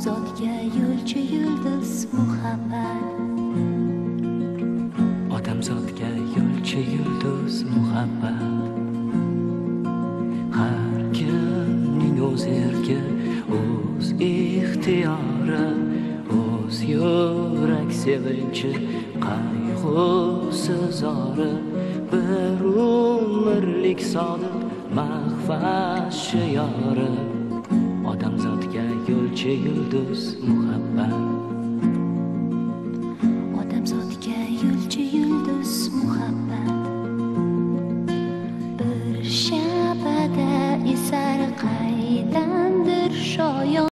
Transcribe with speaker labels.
Speaker 1: zotga yo'lchi yulduz muhabbat
Speaker 2: odamzodga yo'lchi yulduz muhabbat har kimning o'z erki o'z ixtiyori o'z yurak sevinchi qayg'usiz ori bir umrlik sodiq mahva shiyori odamzodga yo'lchi yulduz muhabbat